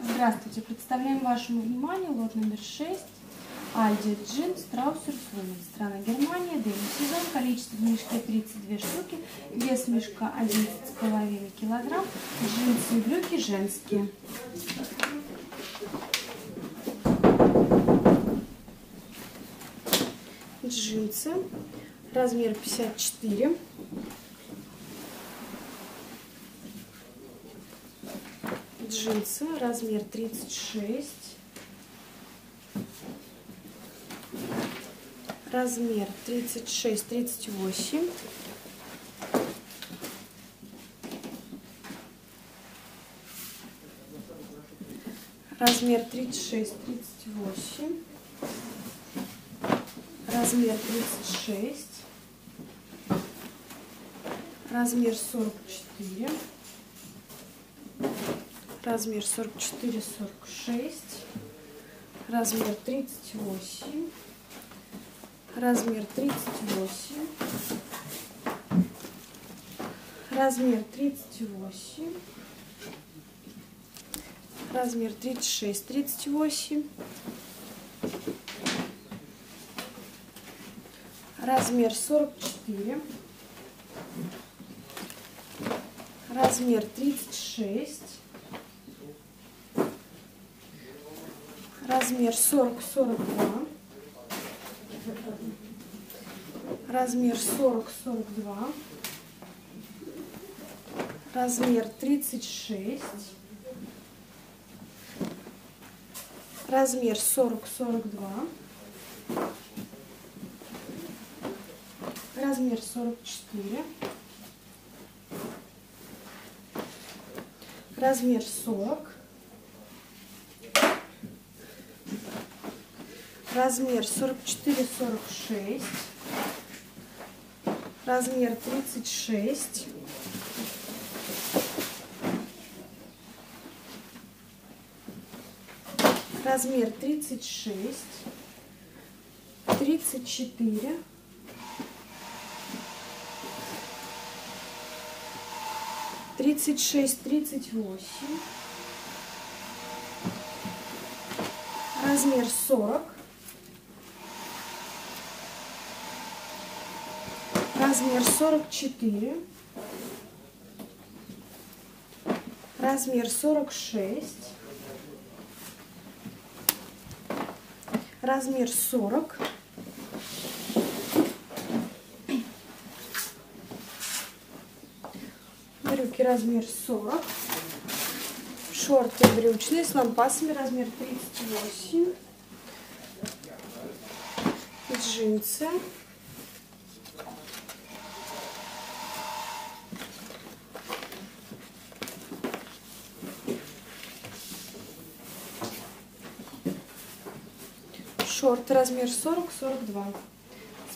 Здравствуйте, представляем вашему вниманию лот номер 6 Альди Джин Страусер Фумен. Страна Германия, дельный сезон, количество в мешке 32 штуки, вес мешка 11,5 килограмм, джинсы и брюки женские. Джинсы, размер 54. Джинсы, размер 36, размер 36-38, размер 36-38, размер 36, размер 44, размер 44-46, размер 38, размер 38, размер 38, размер 36-38, размер 44, размер 36, размер 40-42, размер 40-42, размер 36, размер 40-42, размер 44, размер 40, размер 44-46, размер 36, размер 36, 34, тридцать шесть, тридцать восемь, размер сорок, размер 44, размер 46, размер 40, брюки размер 40, шорты брючные с лампасами размер 38, джинсы. Шорт размер 40-42.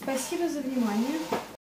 Спасибо за внимание.